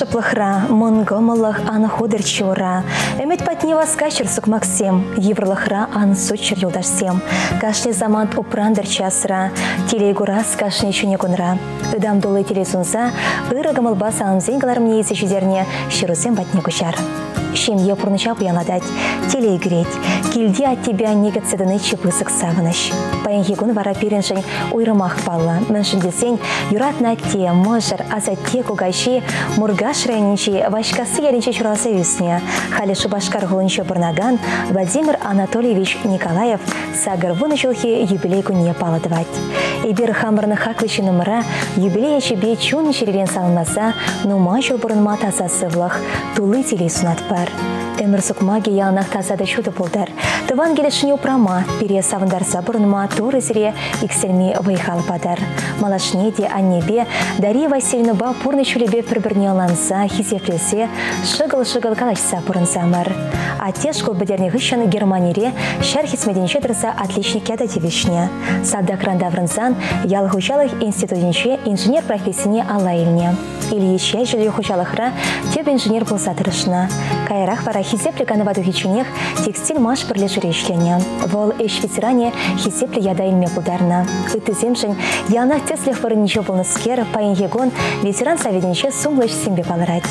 Шыплықра, мұнгымылық ан худыр чура. Әмет патне васкачыр сук Максим, еврлықра ан сучыр юлдашсем. Кашне замант упрандыр часра, телегурас кашне чуне кунра. Ыдам долы телесунса, ырыгымыл сан зенгалар мне есе жүзерне, ширусем патне кучар. Шемье пурныча пуянадать, телей килди от тебя негацеданы чепысык савыныш. Паянхигун вара пиреншень уйрымах палла, мэншіндесен юрат на те, можыр, аза те кугайши, мургаш райничи, вашкасы яринче чуралса үсне. Халишы башкар гулынчы бурнаган Владимир Анатольевич Николаев сагыр вынычылхи юбилей күнне паладывать. Эбир хамырны хаклышы нумыра юбилей чебе чун черерен салынмаса, нума жыл бұрынма тазасы влах, тулы телей сунатпа бар. Эмір сұқмаге ялнақ тазада шуды болдар. Тыван келешіне упрама, пере савындарса бұрынма туры зіре икселме вайхал падар. Малашне де аннебе, Дарья Васильевна ба пурны чулебе бір-біріне аланса, хизефлесе, шыгыл-шыгыл калашса бұрынсамыр. А те школ бідерне ғышын Германире шәр хисмеденше тұрса отличник яда девишне. Садда кранда врынсан, ял хучалық институтінше инженер профессияне алайылне. Ильиче жылы хучалықра теп инженер болса тұрышына. Кайрах вара хизепле канаваду хичунех текстиль маш бірле жүрешлене. Вол эш ветеране хизепле яда илме бұлдарна. Үті земшін, ялнақ теслех варыничо болныскер, пайын егон ветеран соведенше сумлыш сембе балырать.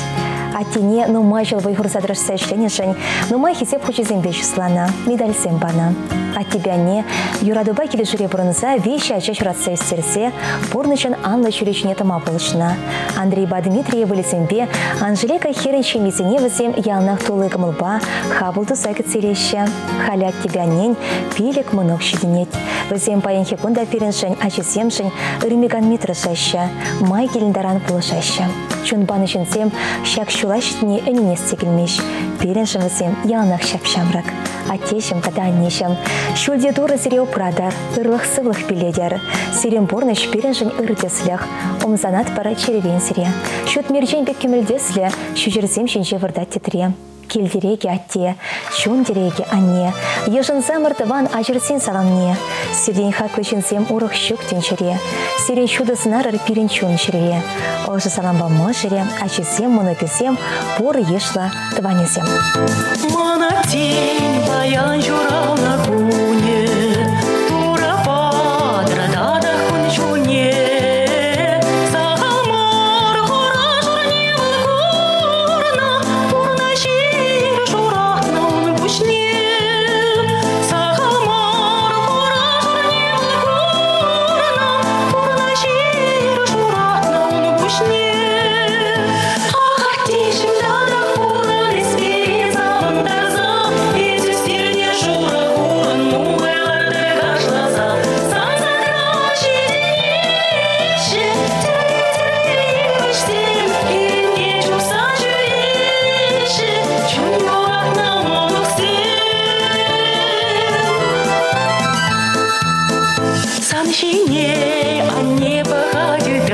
Атине нумай жыл вайхур задрашса ішленешін, нумай хисеп хучизембе числана, медаль сембана. А тебя не, юрадуба келі жүре бұрынса, вещи ачаш ратса үстерсе, порнычын анлы жүречіне тама болышына. Андрей Ба Дмитрия вылесембе, Анжелика херен чемесене візем ялнақ тулы кымылба, хабылды сәкіт селеші. Халят тебя нен, пилік мұнық шеденет. Візем пайын хекунда переншін, ачесемшін, үрмеган митрышаща, май келіндаран пулышаща. Чунбаны жінсем, шак шула шетіне үнінес тегілмеш. Переншін візем ялнақ шапшамрак. Атешім када аннешім. Шулде дуры зіреу прадар, ырлық сывлық биледер. Сирен борныш переншін ырдеслях. Омзанат пара черевен сире. Шут мержен бек кемелдесле, шүжерзем шенже вырдат тетре келдереге атте, чун дереге анне, ежын замыртыван ажырсен саламне, сирен хаклышынсем урық щук тенчере, сирен чудысынар пирен чун шире, олжы саламба мышыре, ачесем мұны песем, пор ешла тванесем. Мана тень баян журална куне, людей, а не богатых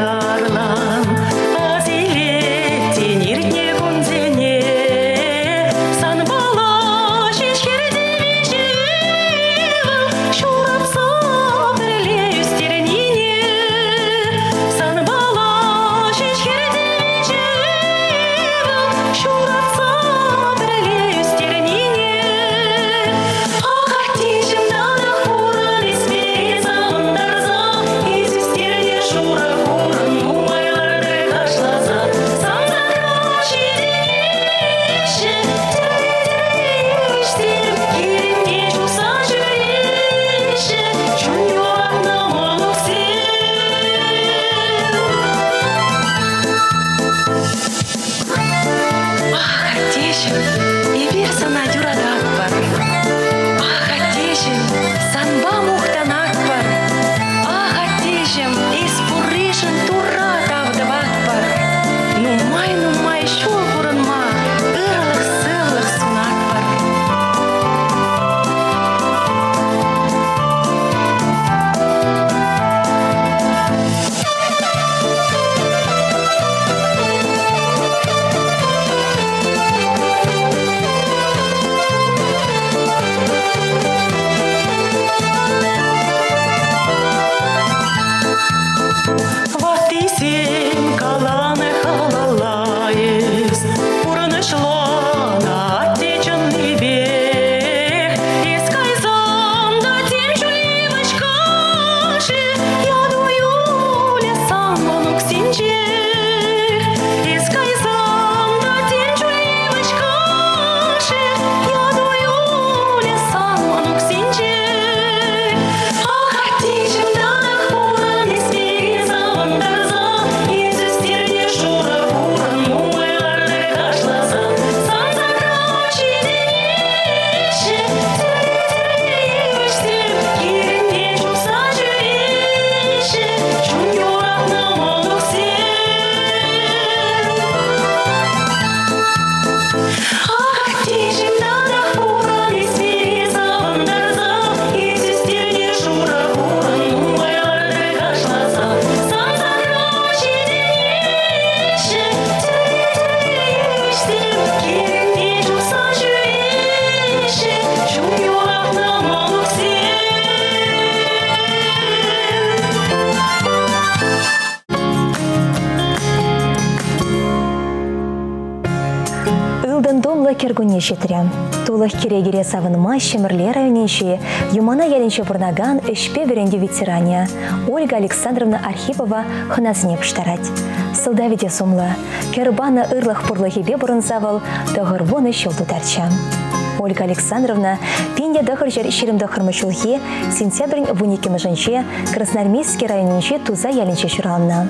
кергуне шетре. Тулых керегере савынма шемірле районенші Юмана ялінче бұрнаган үшпе веренде ветерания Ольга Александровна Архипова хынасыне пыштарать. Сылдавиде сумлы, кербана ырлых пұрлығебе бұрын завыл, тұғырвоны шылды тарча. Ольга Александровна пенде дăхăр жер çиремде хырмăçулхи сентябрь вуникемы жынче Красноармейский районенче туза ялінче çуралнă.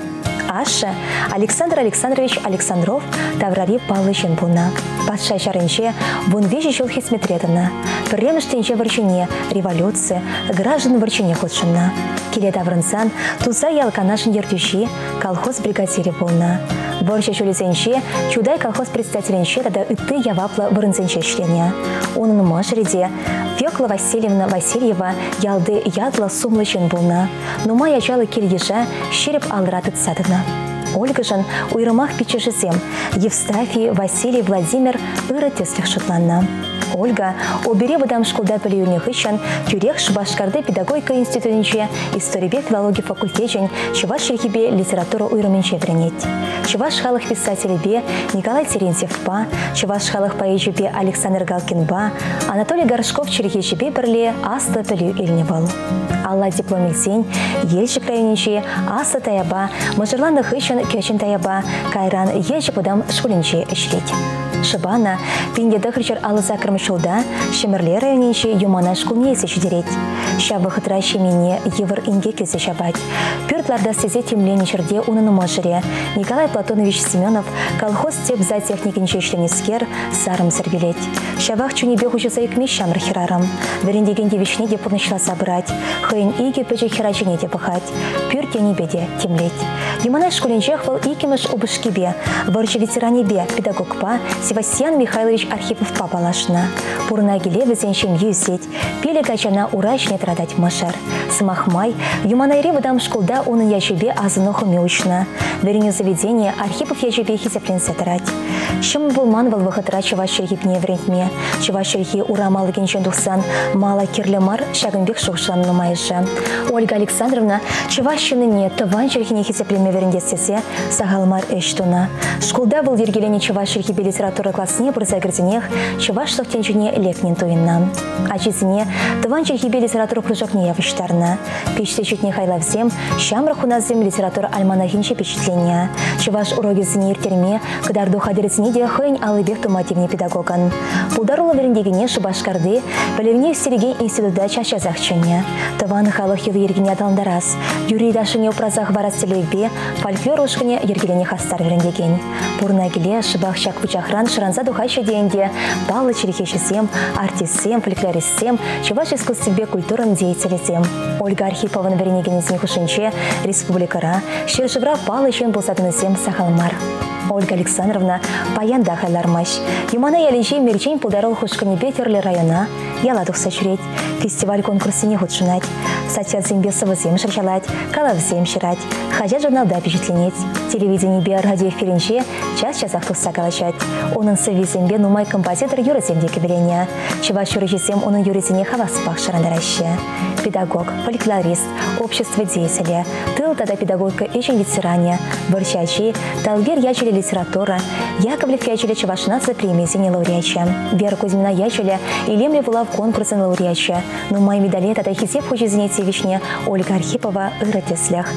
Аша Александр Александрович Александров таврари паллышын пулна. Патша шарынче вун вежі жыл хисметретіна. Пірреміштенче варчыне революция, граждан варчыне худшынна. Келе таврынсан туза ялканашын ертюши колхоз бригадире болна. Борща чулесенче чудай колхоз председателенче тада ытты явапла вырынсенче члене. Onun машреде Фекла Васильевна Васильева ялды ядла сумлычын болна. Нума ячалы келгеша шереп алраты Ольга Ольгажан уйрымах пичежесем Евстафий Василий Владимир ыры теслих шотланна. Ольга обере выдам школда пілеуіне хыщан тюрех Шубашкарды педагогика институтінче историбе филология факультечен Чуваш шерхибе литература уйрыменче вренет. Чуваш халық писателебе Николай Терентьевпа, Чуваш халық поэжебе Александр Галкинба, Анатолий Горшков черхешебе бірле асты пілеу еліне. Алла диплом илсен, елшік районенче асы таяба, мыжырланды хыщан кешін таяба, кайран елші бұдам школінче ішлет. Шыбана, пинге дăхрчер алыса кірмішілда, шемірле районенче юмана шкулне есе чүдерет. Шабы хытра шемене евір инге көсі шабать. Пюртларда сезе темлене черде унын мыжыре. Николай Платонович Семенов колхоз теп за техникінче ішленескер сарым сірбелет. Шабах чүнебе хучыса икме шамыр хирарым. Верендеген девишне де пұрнышласа собрать. Хыйын иге пөче хирачыне де пыхать. Пюр тенебеде темлет. Юмана школенчех выл икемеш убышкебе, варчы ветеранебе, педагогпа, Севастьян Михайлович Архипов папалашна. Пурна келе візеншем юсет, пеле гачана урачне традать машар. Смахмай, юманайре выдам школда onun яшебе азыны хумеучна. Верене заведение Архипов яшебе хизеплен сетарать. Шым булман вал выхытра чываш шерхипне врентме. Чываш шерхи урамалы генчен тухсан, мала кирлемар шагынбек шухшан нумайышы. Ольга Александровна чывашшыныне тыван шерхине хизепленме верендесесе сагалмар эштуна. Школда был вергелене чываш шерхипе литература классне бұрза кірзінех чывашлық тенчуне лекнен туйынна. Ачизіне тыван шерхипе литература кружокне явыштарна. Пеште чутне хайлавсем, шамрах у нас зем литература альманахинче впечатления. Чываш урогезіне ертерме, кадарду хадерціне де хыйн алыбек тумативне педагоган. Пулдарула верендегене шыбашкарды, пәлевне стереген институтда чашазақ чөне. Тыван халық елы ергене аталандарас. Юрий дашыне упразах барас селебе, фольклор ушкыне ергелене хастар верендеген. Пурна келе шыбақ шак вучахран шыранза духайшы дейінде балы черехешесем, артистсем, фольклористсем, чуваш искусстве культурын деятелесем. Ольга Архипован веренегенесіне хушинче республикара, шершывра палы чен болсадынысем сахалмар. Ольга Александровна паянда хайлармаш. Юмана ялинче мерчен пулдарыл хушканебе терлі района, яла тухса чүрет, фестиваль конкурсыне худшынать, Сатя Зимбесова зем шаршалать, калав зем ширать. Хажа журналда пишетленеть. Телевидение бе радио эфиринче час часах тусса калачать. Онын сыви зембе нумай композитор Юра земде кебелене. Чеваш юрисем оның юрисене хаваспах шарандараще. Педагог, фольклорист, общество деятеля, тыл тогда педагогка ищен ветеране, борщачи, талгер ячели литература, Яковлев ячели чевашнаца премии зене лауреача. Вера Кузьмина ячеля, илемле была в конкурсе лауреача. Нумай медалет тада хизеп хочет зенеть Алексеевичне Ольга Архипова ыратеслях.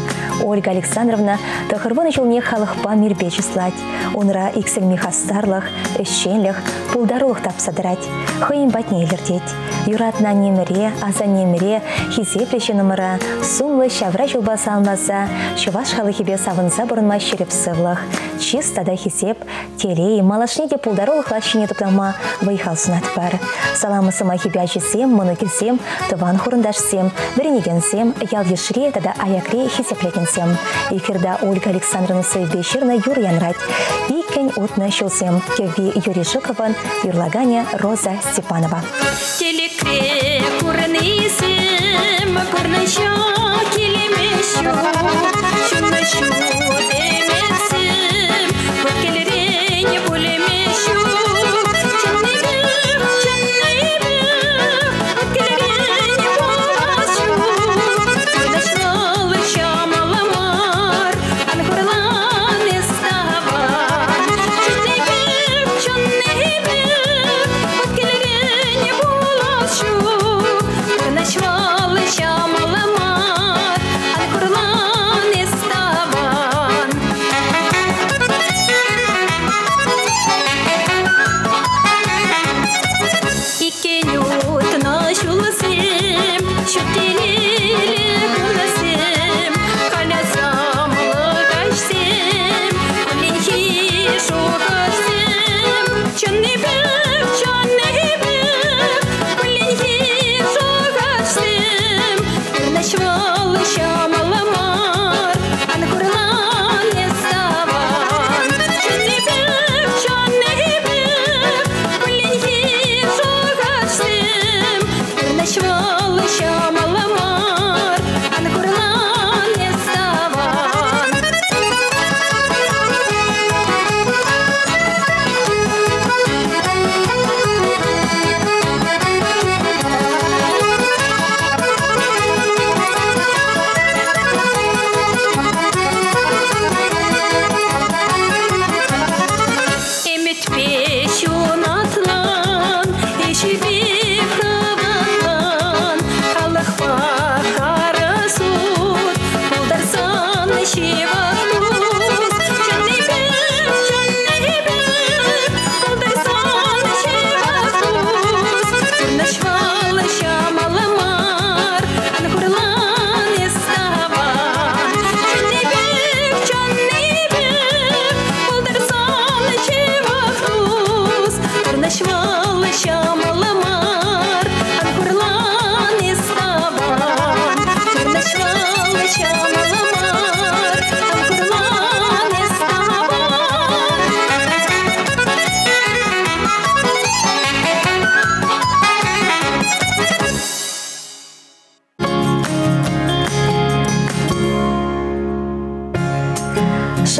Ольга Александровна тахырвы началне халықпа мирбечеслать. Онра иксел михастарлах, эшченлях, пулдарулых тапсадырать. Хыйым батнейлердеть. Юратна немре, аза немре, хизе плеченымыра, сумлы шавра жылба салмаса, шываш халыхебе савынса бұрынма шереп сывлах. Чиста да хисеп, телей, малашне де пулдарулых лашине топтама вайхалсынат бар. Саламысыма хебячесем, мұны келсем, тыван хұрындашсем, бір Енегенсем, Ял Ешре, тогда Аякре, Хисеплекенсем. Эфирда Ольга Александровна Сейвбещерна, Юрий Анрать. И Кен Утна Щелсем, Кеви Юрий Жукован Юрлаганя Роза Степанова. Телекре, 爱。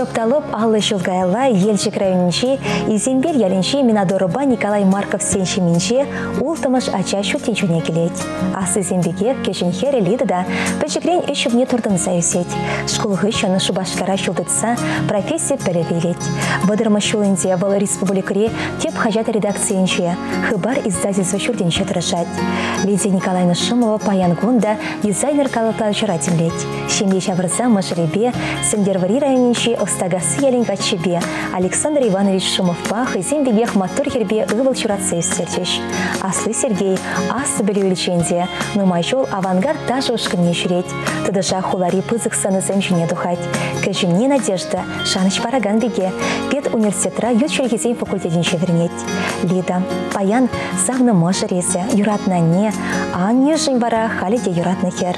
Усталып аллы жылгайла елчик районинчи Изембел ялинчи Минадорыба Николай Марков сеншиминчи ултымыш ача шутен чуне келет. Ас Изембеге кешін хері лиді да пөчікрен үшібне тұрдын заюсет. Шкулғы шыны шубашкара шулдытса профессия пілевелет. Бұдырмы шулынде бұл республикаре теп хажат редакциянче хыбар издательство шурденче тұрышат. Лидия Николаевна Шимова паян гунда дизайнер калатаушы ратимлет. Шемле шавырза мажыребе Сендервари районинчи Остагасы ялинга чебе Александр Иванович Шумовпа хызен бегех матур хербе ывыл чуратсы үстертеш. Аслы Сергей асы білі өлченде, нумай жол авангард даже ушкынне жүреть. Тыдыша хулари пызык саны зәмжіне духать. Кәжімне надежда, шаныш параган беге, пет университетра ют шөлгезен факультетин. Лида, паян, савны можыресе, юратна не, а не жын бара халиде юратны хер.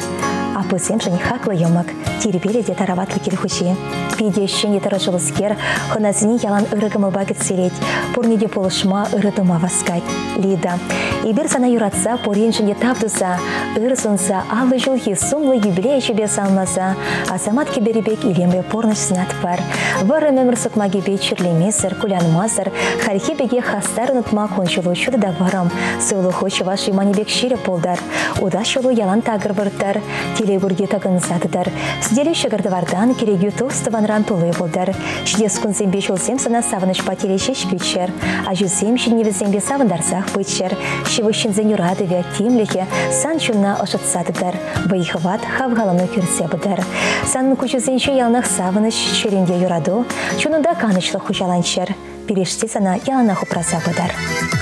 Апысем жын хаклы йомак, теребелі де тараватлы келхучи. Виде шене таражылыскер, хыназыне ялан ырыгымы багыт селет, пурнеде полышма ырытыма васкать. Лида, ибір сана юратса, порен жіне тавдуса, ырсынса, алы жылхи сумлы юбилей жебе салмаса, азамат кеберебек илембе порныш сынат бар. Вары мөмір сықма гебе чірлемесір, кулянмазыр, хархи беге хастар ұнытма кончылу чуды да барам, сылы хочы ваш иманебек полдар, уда шулу ялан тагыр вырттар, телегурге тагын задыдар, сделе шығырдывардан керегю толстыванран тулы болдар, шдес күнзембе шулсем сана савыныш пателе шеш күтшер, а жүзем шынневізембе савындарсақ бытшер, шивышын юрады вя тимлехе, сан чунна ошытсадыдар, байхыват хавгалану кюрсе бұдар. Сан күчізенші ялнақ савыныш шеренде юраду, чунуда канышлы хужаланчер пиреште сана яланаху прасабыдар.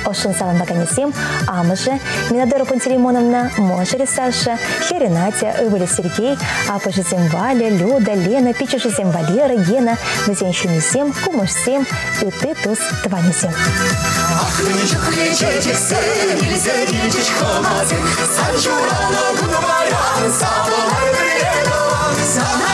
Ошын саламбаганесем, амыжы, Минадора Пантелеймоновна, Можери Саша, Хери Натя, Ивали Сергей, Апожизем Валя, Люда, Лена, Пичужизем Валера, Гена, Музен Шунисем, Кумышсем, Юты Туз Тванисем. Ах, не чухлечечек, сын, нельзя дичечь хомазик, Санжурана, Гунварян, Савалай, Бреда, Савалай,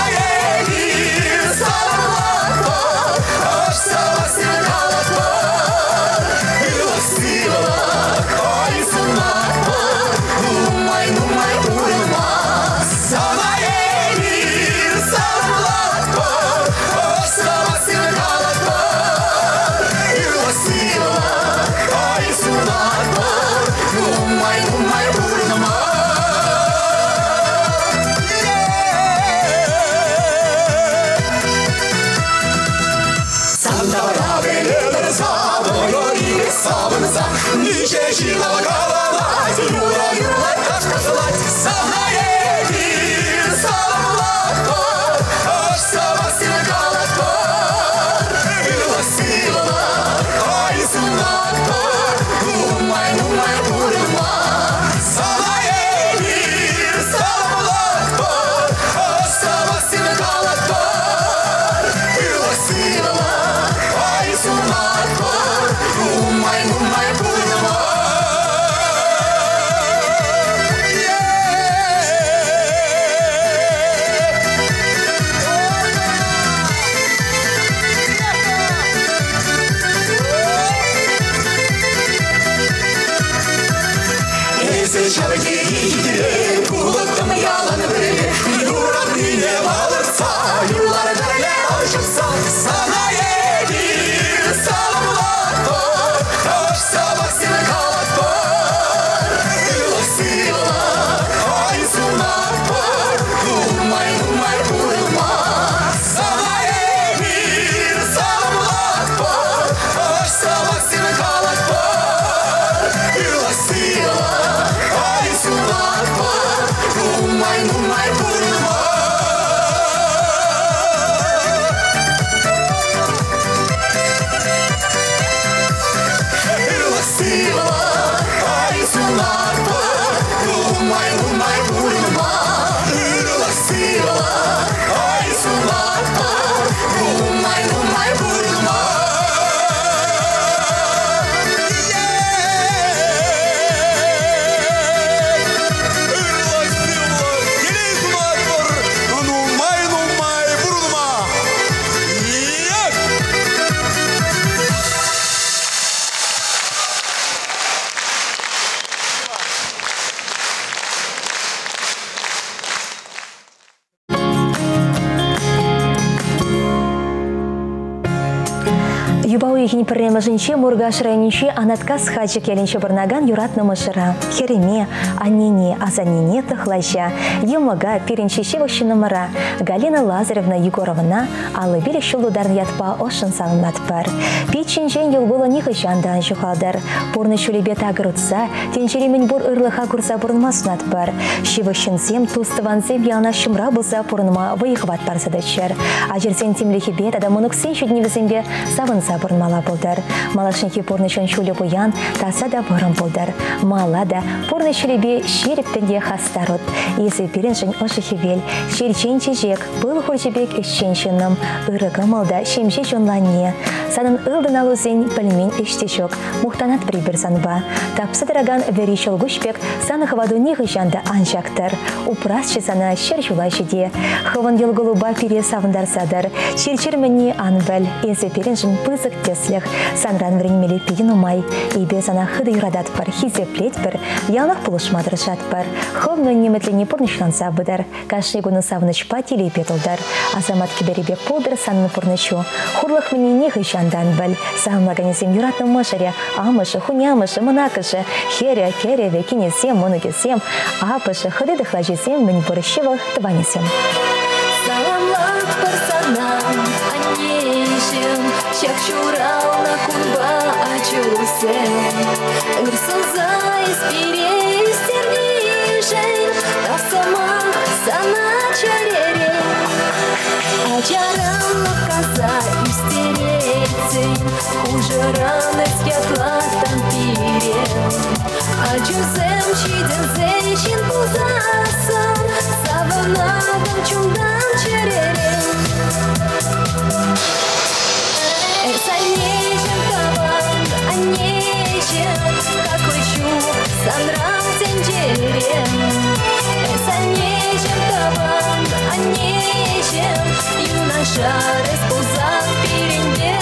пірремажынче мургаш райониче анаткас хаджик ялинче барнаган юратны мышыра. Хереме, аннене, азанене тахлажа. Емага пиренчеше ващинымыра. Галина Лазаревна Егоровна алы биле шулударн ятпа ошын салынат бар. Печин жен юлгола нихы жандан жухалдар. Порны шулебе тагырутса, тенчеремен бур ырлыха курса бурнмаснат бар. Шивышынсем тустывансем ялна шумра булса порныма выйхват барсадачар. Ажерсен темлехи бет адамынық сен шүдневізімбе савынса бұрынмала болдар. Малашынки порнышын шуле буян, таса да бұрын болдар. Мала да порны шулебе шеріптінде хастарут. Есі біріншін ошы хевел, шерчен чежек, бұл хурчебек ішченшінім, ырығы малда шемше жонлане. Санын ылдын алузен пілмен іштешок, мұқтанат бір бір санба. Тапсы дыраган вері шолгушпек саны хваду негі жанды анжақтыр. Упрас чесана шер жулай жеде. Хывын елгылуба пире савындар садар. Черчер мені анбәл, езі перенжін пызык теслех. Санран вренмелі пейін умай. Ибе сана хыды юрадат бар, хизе плет бір. Ялық пулышмадыр жат бар. Хов нөне не порнышланса бұдар. Кашны гуны савыныш патилей петылдар. Азамат киберебе полдыр санны порнычу. Хурлық мені негі жандан біл. Савынлаганезем юратны мышаре. Амышы, хунямышы, мынакышы. Хере, кере, векинесем, мұныкесем. Апышы, хыды дыхлажесем, мені борщевых тыванесем. Саламлак парсанам чакчуралла сама ачулсен ырсызайыз перестернижен тавсаман сана чарере ачаралла каза истерецен ужаранец яклатан пирен ачузем чиден зенчин пузасан саванаган чундан чарере И наša respuza pirinde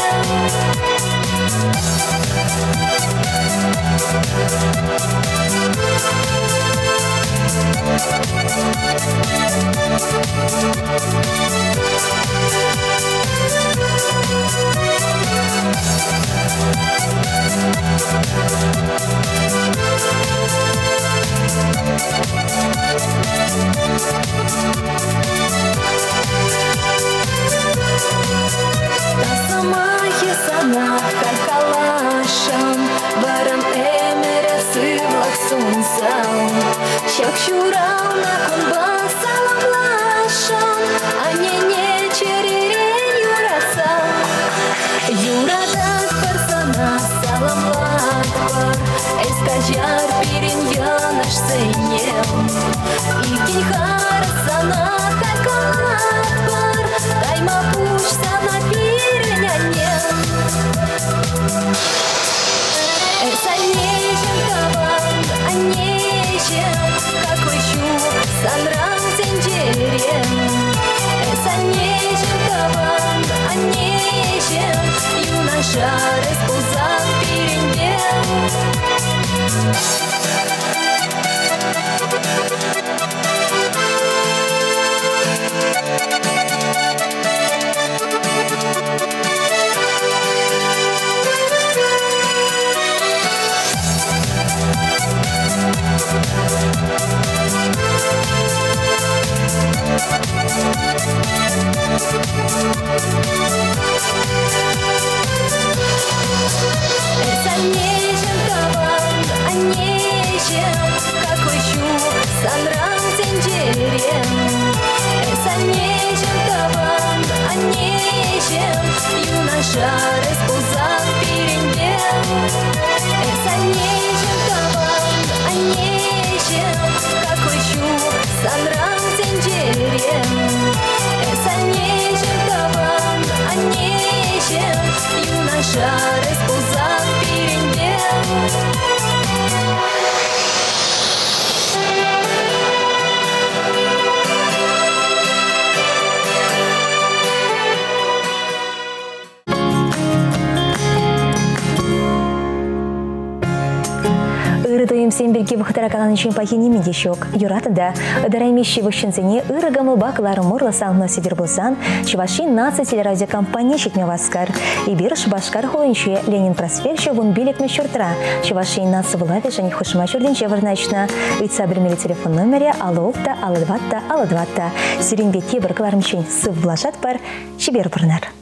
Юге вахтара канан için пахини медешок. Юратында ыдараймеші вышынзене ырыгамыл бакылары мурла саңны сидер болсан, Чувашин нация телерадиокомпания шетме васкар. И бирш башкар холынче Ленин проспект вон билет на чуртра. Чувашин нация влави жани хушма чурденче варначна. Үйтса білмелі телефон номере алуокта, алыдватта, алыдватта. Сирин бетте бір кылармчен сыв влажат бар, шибер бұрнар.